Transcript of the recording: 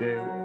day.